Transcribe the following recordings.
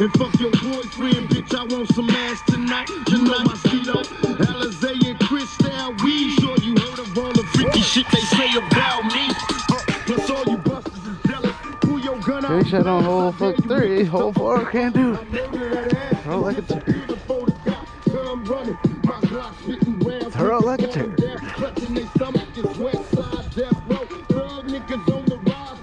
And fuck your boyfriend, bitch, I want some ass tonight. You know my Cito, Alizé and Cristal We Sure you heard of all the freaky shit they say about Pull your gun out. Fish out on hole fuck three, hole four can't do. Throw like a turd. Throw like a turd. Clutching they stomach, it's west side death row. Thug niggas on the rise,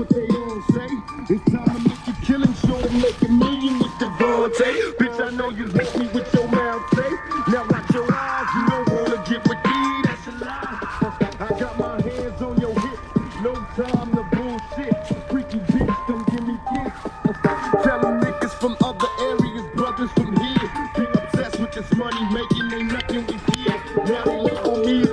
what they all say. It's time to make a killing show, make a million with the Vontae. Bitch, I know you hit me with your mouth, say. Now watch your eyes, you don't wanna get with me, that's a lie. I got my hands on your hips, no time to bullshit. Freaky bitch, don't give me kiss. Tell them niggas from other areas, brothers from here. Be obsessed with this money, making they nothing we fear. Now they look on me,